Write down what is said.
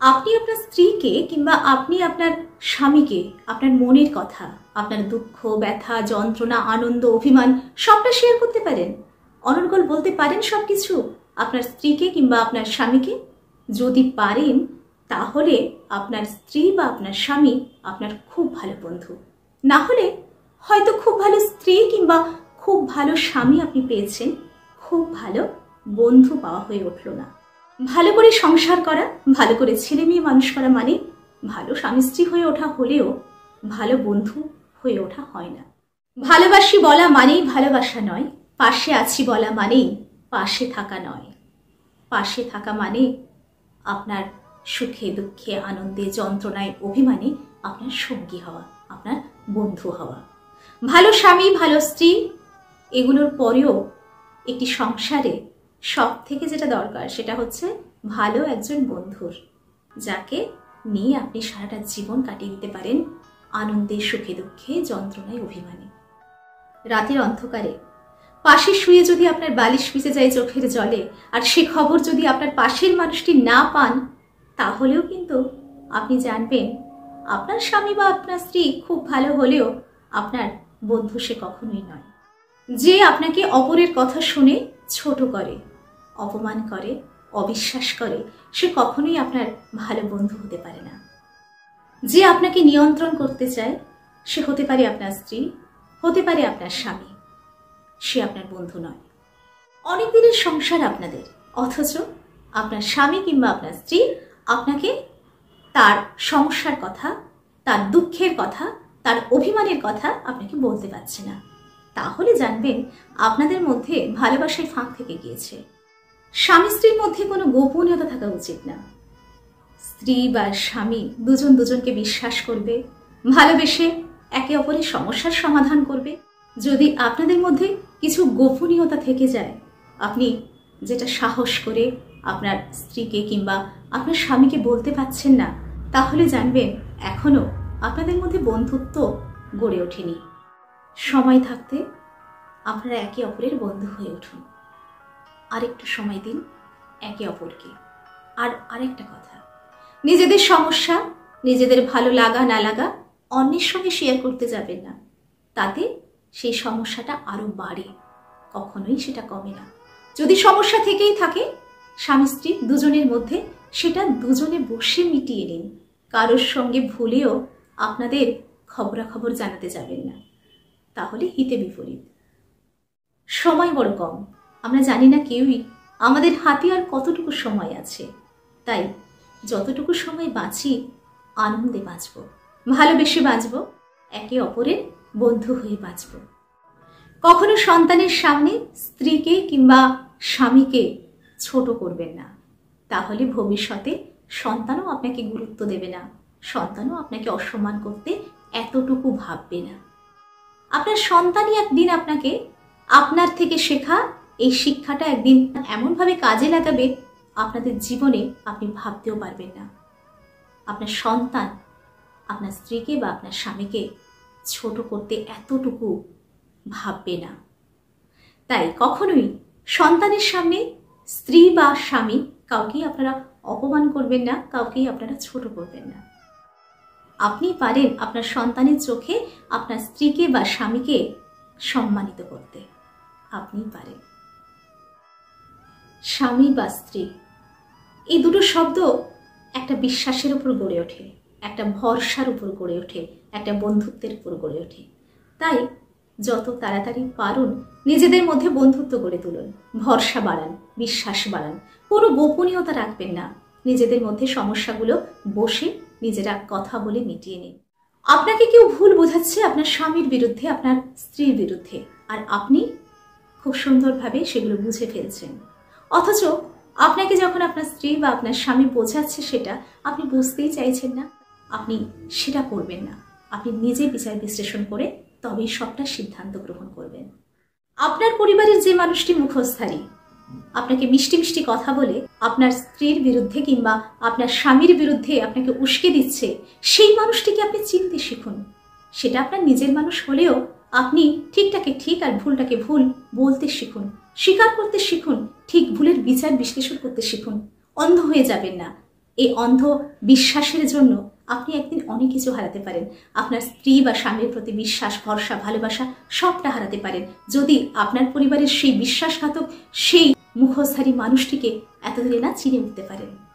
আপনি আপনার স্ত্রীকে কিংবা আপনি আপনার স্বামীকে, আপনার মনের কথা, আপনার দুঃখ, ব্যথা, যন্ত্রণা, আনন্দ, অভিমান, সবটা শেয়ার করতে পারেন। অনর্গল বলতে পারেন সব কিছু আপনার স্ত্রীকে কিংবা আপনার স্বামীকে। যদি পারেন, তাহলে আপনার স্ত্রী বা আপনার স্বামী আপনার খুব ভালো বন্ধু। না হলে হয়তো খুব ভালো স্ত্রী কিংবা খুব ভালো স্বামী আপনি পেয়েছেন। খুব ভালো বন্ধু পাওয়া হয়ে উঠল না। ভালো করে সংসার করা, ভালো করে ছেলে মেয়ে মানুষ করা মানে ভালো স্বামী স্ত্রী হয়ে ওঠা হলেও ভালো বন্ধু হয়ে ওঠা হয় না। ভালোবাসি বলা মানেই ভালোবাসা নয়, পাশে আছি বলা মানেই পাশে থাকা নয়। পাশে থাকা মানে আপনার সুখে, দুঃখে, আনন্দে, যন্ত্রণায়, অভিমানে আপনার সঙ্গী হওয়া, আপনার বন্ধু হওয়া। ভালো স্বামী, ভালো স্ত্রী, এগুলোর পরেও একটি সংসারে সব থেকে যেটা দরকার সেটা হচ্ছে ভালো একজন বন্ধুর, যাকে নিয়ে আপনি সারাটা জীবন কাটিয়ে দিতে পারেন আনন্দে, সুখে দুঃখে, যন্ত্রণায়, অভিমানে। রাতের অন্ধকারে, পাশে শুয়ে যদি আপনার বালিশ ভিজে যায় চোখের জলে, আর সে খবর যদি আপনার পাশের মানুষটি না পান, তাহলেও কিন্তু আপনি জানবেন আপনার স্বামী বা আপনার স্ত্রী খুব ভালো হলেও আপনার বন্ধু সে কখনোই নয়। যে আপনাকে অপরের কথা শুনে ছোট করে অপমান করে, অবিশ্বাস করে, সে কখনোই আপনার ভালো বন্ধু হতে পারে না। যে আপনাকে নিয়ন্ত্রণ করতে চায়, সে হতে পারে আপনার স্ত্রী, হতে পারে আপনার স্বামী। সে আপনার বন্ধু নয়। অনেক দিনের সংসার আপনাদের, অথচ আপনার স্বামী কিংবা আপনার স্ত্রী আপনাকে তার সমস্যার কথা, তার দুঃখের কথা, তার অভিমানের কথা আপনাকে বলতে পারছে না। তাহলে জানবেন, আপনাদের মধ্যে ভালোবাসায় ফাঁক থেকে গিয়েছে। স্বামী, স্ত্রীর মধ্যে কোনো গোপনীয়তা থাকা উচিত না। স্ত্রী বা স্বামী দুজন দুজনকে বিশ্বাস করবে, ভালোবেসে একে অপরের সমস্যার সমাধান করবে। যদি আপনাদের মধ্যে কিছু গোপনীয়তা থেকে যায়, আপনি যেটা সাহস করে আপনার স্ত্রীকে কিংবা আপনার স্বামীকে বলতে পাচ্ছেন না, তাহলে জানবেন এখনও আপনাদের মধ্যে বন্ধুত্ব গড়ে ওঠেনি। সময় থাকতে আপনারা একে অপরের বন্ধু হয়ে উঠুন। আরেকটু সময় দিন, একে অপরকে। আর আরেকটা কথা, নিজেদের সমস্যা, নিজেদের ভালো লাগা, না লাগা অন্যের সঙ্গে শেয়ার করতে যাবেন না। তাতে সেই সমস্যাটা আরও বাড়ে, কখনোই সেটা কমে না। যদি সমস্যা থেকেই থাকে, স্বামী স্ত্রী দুজনের মধ্যে সেটা দুজনে বসে মিটিয়ে নিন। কারোর সঙ্গে ভুলেও আপনাদের খবরাখবর জানাতে যাবেন না। তাহলে হিতে বিপরীত। সময় বড় কম। আমরা জানি না কেউই আমাদের হাতে আর কতটুকু সময় আছে। তাই যতটুকু সময় বাঁচি, আনন্দে বাঁচব। ভালোবেসে বাঁচব, একে অপরের বন্ধু হয়ে বাঁচব। কখনো সন্তানের সামনে স্ত্রীকে কিংবা স্বামীকে ছোট করবেন না। তাহলে ভবিষ্যতে সন্তানও আপনাকে গুরুত্ব দেবে না। সন্তানও আপনাকে অসম্মান করতে এতটুকু ভাববে না। আপনার সন্তানই একদিন আপনাকে আপনার থেকে শেখা এই শিক্ষাটা একদিন এমনভাবে কাজে লাগাবে, আপনাদের জীবনে আপনি ভাবতেও পারবেন না। আপনার সন্তান আপনার স্ত্রীকে বা আপনার স্বামীকে ছোট করতে এতটুকু ভাববে না। তাই কখনোই সন্তানের সামনে স্ত্রী বা স্বামী কাউকেই আপনারা অপমান করবেন না কাউকেই আপনারা ছোট করবেন না। আপনি পারেন আপনার সন্তানের চোখে আপনার স্ত্রীকে বা স্বামীকে সম্মানিত করতে। আপনি পারেন। স্বামী বা স্ত্রী, এই দুটো শব্দ একটা বিশ্বাসের উপর গড়ে ওঠে, একটা ভরসার উপর গড়ে ওঠে, একটা বন্ধুত্বের উপর গড়ে ওঠে। তাই যত তাড়াতাড়ি পারুন, নিজেদের মধ্যে বন্ধুত্ব গড়ে তুলুন, ভরসা বাড়ান, বিশ্বাস বাড়ান। কোনো গোপনীয়তা রাখবেন না। নিজেদের মধ্যে সমস্যাগুলো বসে নিজেরা কথা বলে মিটিয়ে নিন। আপনাকে কেউ ভুল বোঝাচ্ছে আপনার স্বামীর বিরুদ্ধে, আপনার স্ত্রীর বিরুদ্ধে, আর আপনি খুব সুন্দরভাবে সেগুলো বুঝে ফেলছেন। অথচ আপনাকে যখন আপনার স্ত্রী বা আপনার স্বামী বোঝাচ্ছে সেটা, আপনি বুঝতেই চাইছেন না। আপনি সেটা করবেন না। আপনি নিজে বিচার বিশ্লেষণ করে তবেই সবটা সিদ্ধান্ত গ্রহণ করবেন। আপনার পরিবারের যে মানুষটি মুখস্থারী, আপনাকে মিষ্টি মিষ্টি কথা বলে আপনার স্ত্রীর বিরুদ্ধে কিংবা আপনার স্বামীর বিরুদ্ধে আপনাকে উস্কে দিচ্ছে, সেই মানুষটিকে আপনি চিনতে শিখুন। সেটা আপনার নিজের মানুষ হলেও আপনি ঠিকটাকে ঠিক আর ভুলটাকে ভুল বলতে শিখুন। স্বীকার করতে শিখুন, ঠিক ভুলের বিচার বিশ্লেষণ করতে শিখুন। অন্ধ হয়ে যাবেন না। এই অন্ধ বিশ্বাসের জন্য আপনি একদিন অনেক কিছু হারাতে পারেন। আপনার স্ত্রী বা স্বামীর প্রতি বিশ্বাস, ভরসা, ভালোবাসা সবটা হারাতে পারেন। যদি আপনার পরিবারের সেই বিশ্বাসঘাতক, সেই মুখোশধারী মানুষটিকে এতদিনে না চিনে উঠতে পারেন।